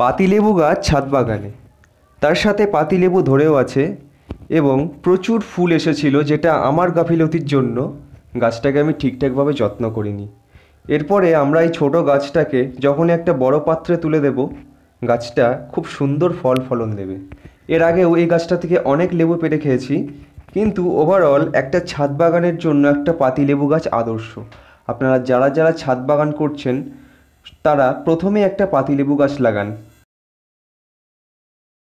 পাতিলেবু গাছ ছাদ বাগানে। তার সাথে পাতিলেবু ধরেও আছে এবং প্রচুর ফুল এসেছিল যেটা আমার গাফিলতির জন্য গাছটাকে আমি ঠিকঠাকভাবে যত্ন করিনি। এরপরে আমরা এই ছোটো গাছটাকে যখনই একটা বড় পাত্রে তুলে দেব, গাছটা খুব সুন্দর ফল ফলন দেবে। এর আগেও এই গাছটা থেকে অনেক লেবু পেড়ে খেয়েছি, কিন্তু ওভারঅল একটা ছাদ বাগানের জন্য একটা পাতিলেবু গাছ আদর্শ। আপনারা যারা যারা ছাদ বাগান করছেন তারা প্রথমে একটা পাতিলেবু গাছ লাগান।